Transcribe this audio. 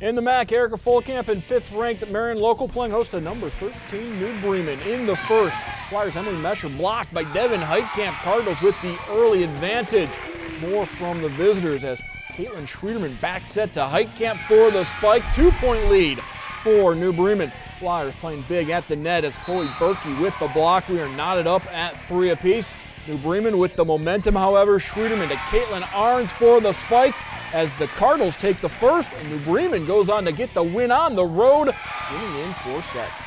In the MAC, Erica Folkamp and fifth-ranked Marion Local playing host to number 13 New Bremen in the first. Flyers Emily Mesher blocked by Devin Heitkamp. Cardinals with the early advantage. More from the visitors as Caitlin Schwederman back set to Heitkamp for the spike. Two-point lead for New Bremen. Flyers playing big at the net as Chloe Berkey with the block. We are knotted up at three apiece. New Bremen with the momentum, however. Schwederman to Caitlin Arns for the spike as the Cardinals take the first, and New Bremen goes on to get the win on the road, winning in four sets.